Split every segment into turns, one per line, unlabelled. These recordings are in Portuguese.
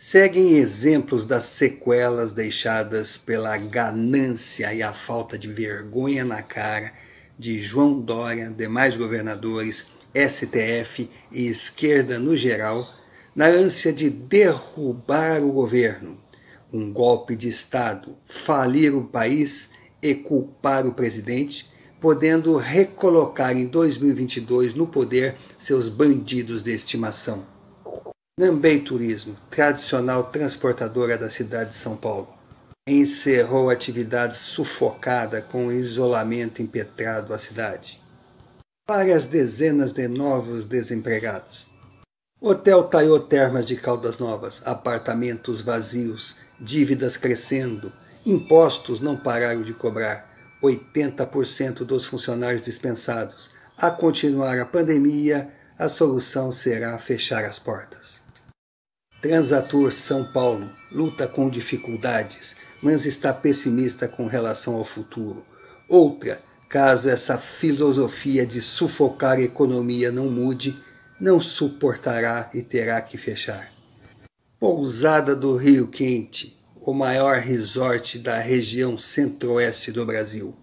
Seguem exemplos das sequelas deixadas pela ganância e a falta de vergonha na cara de João Dória, demais governadores, STF e esquerda no geral, na ânsia de derrubar o governo, um golpe de Estado, falir o país e culpar o presidente, podendo recolocar em 2022 no poder seus bandidos de estimação. Nambei Turismo, tradicional transportadora da cidade de São Paulo, encerrou atividade sufocada com o isolamento impetrado à cidade. Várias dezenas de novos desempregados. Hotel Taiô Termas de Caldas Novas, apartamentos vazios, dívidas crescendo, impostos não pararam de cobrar, 80% dos funcionários dispensados. A continuar a pandemia, a solução será fechar as portas. Transator São Paulo luta com dificuldades, mas está pessimista com relação ao futuro. Outra, caso essa filosofia de sufocar a economia não mude, não suportará e terá que fechar. Pousada do Rio Quente, o maior resort da região centro-oeste do Brasil.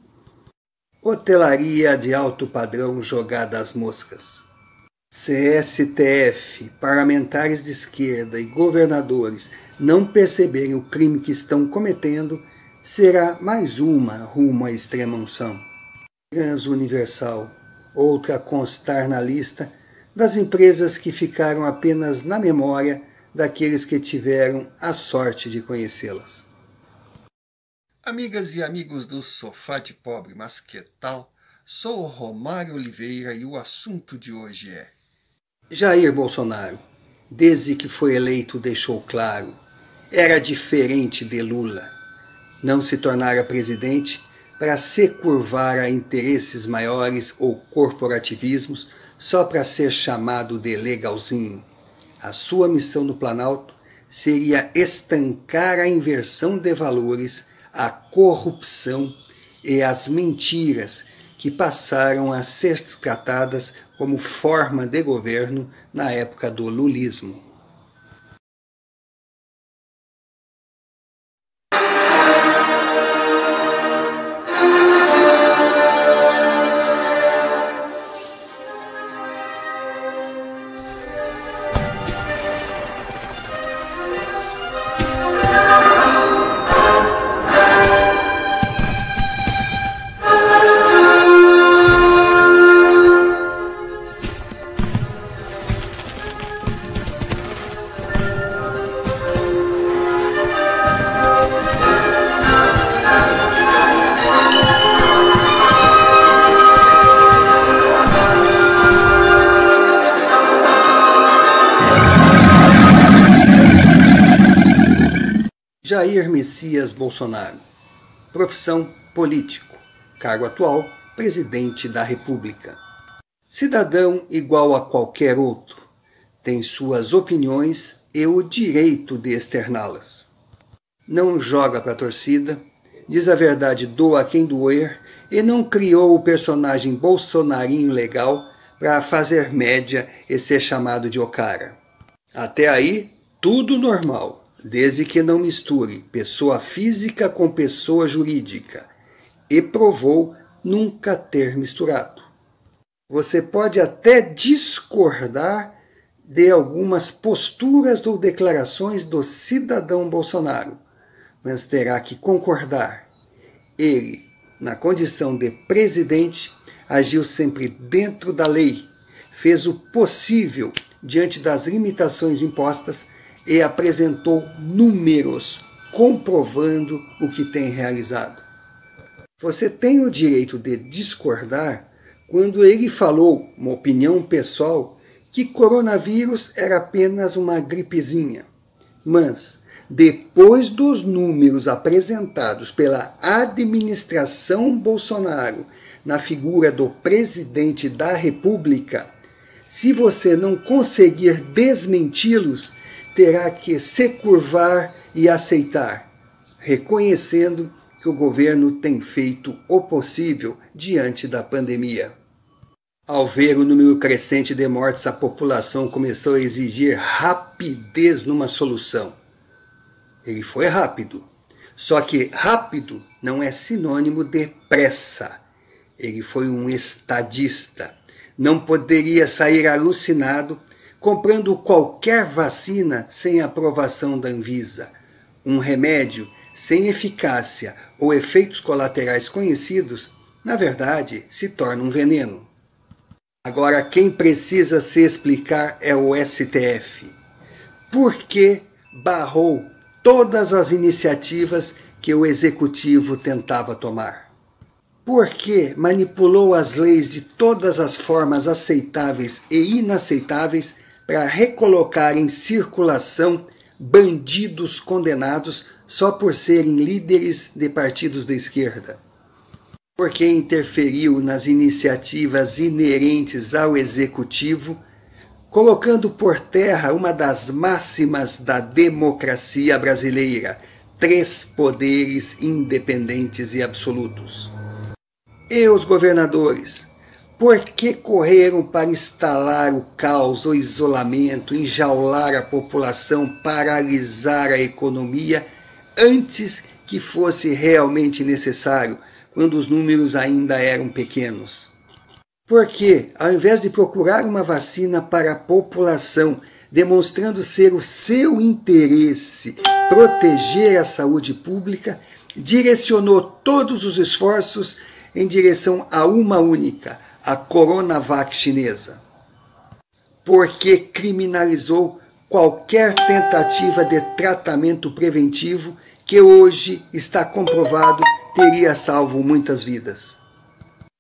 Hotelaria de alto padrão jogada às moscas. CSTF, parlamentares de esquerda e governadores não perceberem o crime que estão cometendo, será mais uma rumo à extrema unção. Transuniversal, outra a constar na lista das empresas que ficaram apenas na memória daqueles que tiveram a sorte de conhecê-las.
Amigas e amigos do Sofá de Pobre, mas que tal? Sou Romário Oliveira e o assunto de hoje é
Jair Bolsonaro, desde que foi eleito, deixou claro: era diferente de Lula. Não se tornara presidente para se curvar a interesses maiores ou corporativismos só para ser chamado de legalzinho. A sua missão no Planalto seria estancar a inversão de valores, a corrupção e as mentiras que passaram a ser tratadas como forma de governo na época do lulismo. Jair Messias Bolsonaro. Profissão político. Cargo atual: presidente da República. Cidadão igual a qualquer outro. Tem suas opiniões e o direito de externá-las. Não joga para a torcida, diz a verdade doa quem doer e não criou o personagem bolsonarinho legal para fazer média e ser chamado de Ocara. Até aí, tudo normal desde que não misture pessoa física com pessoa jurídica, e provou nunca ter misturado. Você pode até discordar de algumas posturas ou declarações do cidadão Bolsonaro, mas terá que concordar. Ele, na condição de presidente, agiu sempre dentro da lei, fez o possível diante das limitações impostas e apresentou números comprovando o que tem realizado. Você tem o direito de discordar quando ele falou, uma opinião pessoal, que coronavírus era apenas uma gripezinha. Mas, depois dos números apresentados pela administração Bolsonaro na figura do presidente da República, se você não conseguir desmenti-los, terá que se curvar e aceitar, reconhecendo que o governo tem feito o possível diante da pandemia. Ao ver o número crescente de mortes, a população começou a exigir rapidez numa solução. Ele foi rápido. Só que rápido não é sinônimo de pressa. Ele foi um estadista. Não poderia sair alucinado comprando qualquer vacina sem aprovação da Anvisa. Um remédio sem eficácia ou efeitos colaterais conhecidos, na verdade, se torna um veneno. Agora, quem precisa se explicar é o STF. Por que barrou todas as iniciativas que o executivo tentava tomar? Por que manipulou as leis de todas as formas aceitáveis e inaceitáveis para recolocar em circulação bandidos condenados só por serem líderes de partidos da esquerda? porque interferiu nas iniciativas inerentes ao executivo, colocando por terra uma das máximas da democracia brasileira: três poderes independentes e absolutos. E os governadores? Por que correram para instalar o caos, o isolamento, enjaular a população, paralisar a economia antes que fosse realmente necessário? quando os números ainda eram pequenos. Porque, ao invés de procurar uma vacina para a população, demonstrando ser o seu interesse proteger a saúde pública, direcionou todos os esforços em direção a uma única, a Coronavac chinesa. Porque criminalizou qualquer tentativa de tratamento preventivo que hoje está comprovado teria salvo muitas vidas.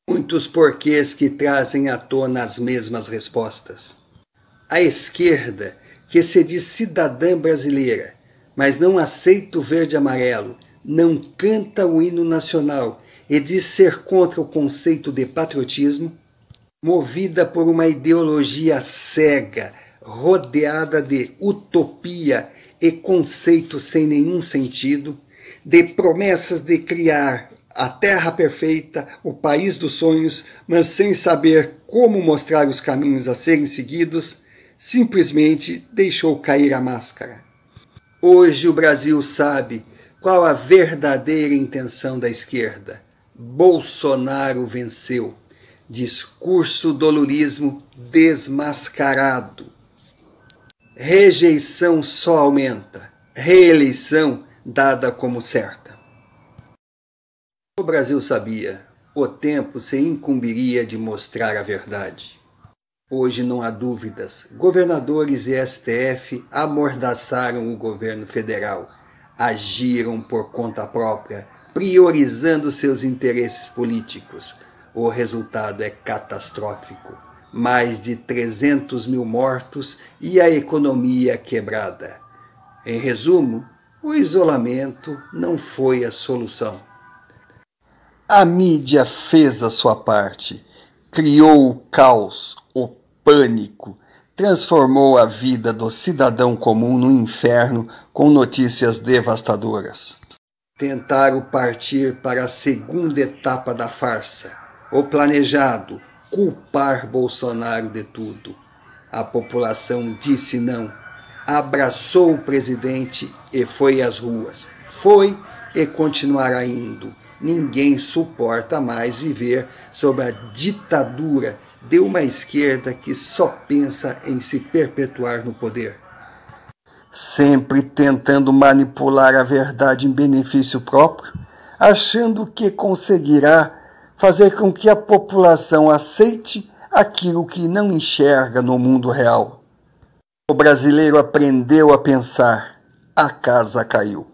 Muitos porquês que trazem à tona as mesmas respostas. A esquerda, que se diz cidadã brasileira, mas não aceita o verde e amarelo, não canta o hino nacional e diz ser contra o conceito de patriotismo, movida por uma ideologia cega, rodeada de utopia e conceitos sem nenhum sentido, de promessas de criar a terra perfeita, o país dos sonhos, mas sem saber como mostrar os caminhos a serem seguidos, simplesmente deixou cair a máscara. Hoje o Brasil sabe qual a verdadeira intenção da esquerda. Bolsonaro venceu. Discurso do lulismo desmascarado. Rejeição só aumenta. Reeleição dada como certa. O Brasil sabia, o tempo se incumbiria de mostrar a verdade. Hoje não há dúvidas. Governadores e STF amordaçaram o governo federal, agiram por conta própria, priorizando seus interesses políticos. O resultado é catastrófico. Mais de 300 mil mortos e a economia quebrada. Em resumo, o isolamento não foi a solução. A mídia fez a sua parte, criou o caos, o pânico, transformou a vida do cidadão comum no inferno com notícias devastadoras. Tentaram partir para a segunda etapa da farsa, o planejado, culpar Bolsonaro de tudo. A população disse não abraçou o presidente e foi às ruas. Foi e continuará indo. Ninguém suporta mais viver sob a ditadura de uma esquerda que só pensa em se perpetuar no poder. Sempre tentando manipular a verdade em benefício próprio, achando que conseguirá fazer com que a população aceite aquilo que não enxerga no mundo real. O brasileiro aprendeu a pensar. A casa caiu.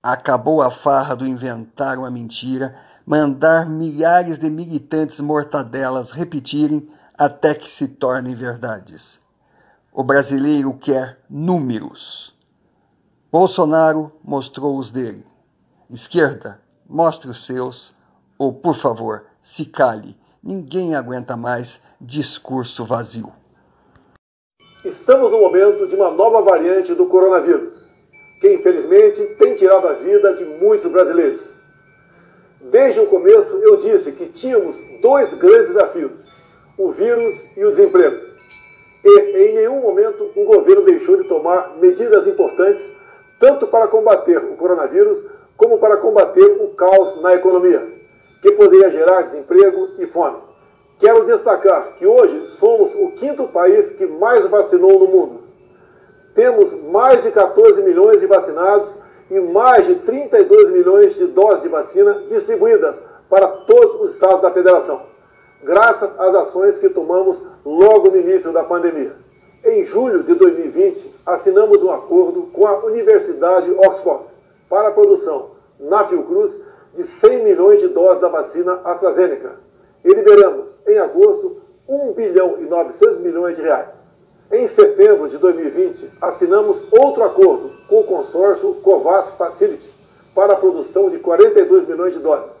Acabou a farra do inventar uma mentira, mandar milhares de militantes mortadelas repetirem até que se tornem verdades. O brasileiro quer números. Bolsonaro mostrou os dele. Esquerda, mostre os seus, ou, por favor, se cale. Ninguém aguenta mais discurso vazio.
Estamos no momento de uma nova variante do coronavírus, que infelizmente tem tirado a vida de muitos brasileiros. Desde o começo eu disse que tínhamos dois grandes desafios: o vírus e o desemprego. E em nenhum momento o governo deixou de tomar medidas importantes tanto para combater o coronavírus como para combater o caos na economia, que poderia gerar desemprego e fome. Quero destacar que hoje somos o quinto país que mais vacinou no mundo. Temos mais de 14 milhões de vacinados e mais de 32 milhões de doses de vacina distribuídas para todos os estados da federação, graças às ações que tomamos logo no início da pandemia. Em julho de 2020, assinamos um acordo com a Universidade Oxford para a produção na Fiocruz de 100 milhões de doses da vacina AstraZeneca e liberamos, em agosto, 1 bilhão e 900 milhões de reais. Em setembro de 2020, assinamos outro acordo com o consórcio Covax Facility para a produção de 42 milhões de doses.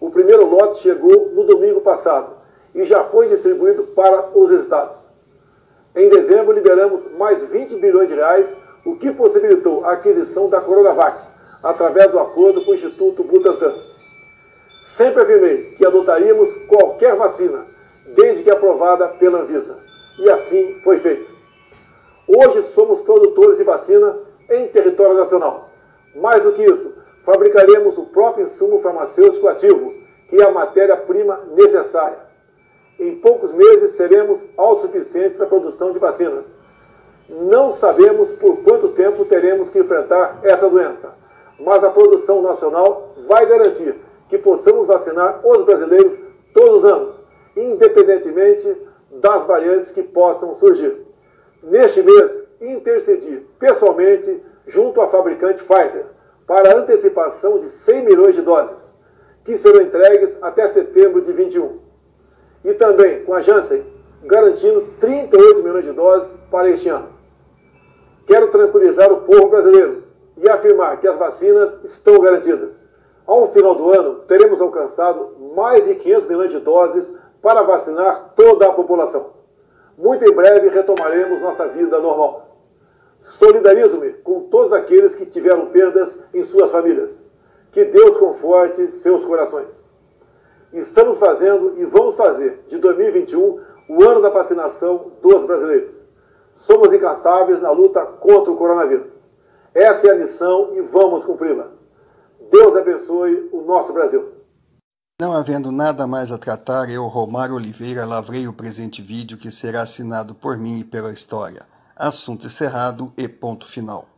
O primeiro lote chegou no domingo passado e já foi distribuído para os estados. Em dezembro, liberamos mais 20 bilhões de reais, o que possibilitou a aquisição da Coronavac, através do acordo com o Instituto Butantan. Sempre afirmei que adotaríamos qualquer vacina, desde que aprovada pela Anvisa. E assim foi feito. Hoje somos produtores de vacina em território nacional. Mais do que isso, fabricaremos o próprio insumo farmacêutico ativo, que é a matéria-prima necessária. Em poucos meses seremos autossuficientes na produção de vacinas. Não sabemos por quanto tempo teremos que enfrentar essa doença, mas a produção nacional vai garantir que possamos vacinar os brasileiros todos os anos, independentemente das variantes que possam surgir. Neste mês, intercedi pessoalmente junto à fabricante Pfizer para antecipação de 100 milhões de doses, que serão entregues até setembro de 21. E também com a Janssen, garantindo 38 milhões de doses para este ano. Quero tranquilizar o povo brasileiro e afirmar que as vacinas estão garantidas. Ao final do ano, teremos alcançado mais de 500 milhões de doses para vacinar toda a população. Muito em breve retomaremos nossa vida normal. Solidarizo-me com todos aqueles que tiveram perdas em suas famílias. Que Deus conforte seus corações. Estamos fazendo e vamos fazer de 2021 o ano da vacinação dos brasileiros. Somos incansáveis na luta contra o coronavírus. Essa é a missão e vamos cumpri-la. Deus abençoe o nosso Brasil.
Não havendo nada mais a tratar, eu, Romário Oliveira, lavrei o presente vídeo que será assinado por mim e pela história. Assunto encerrado e ponto final.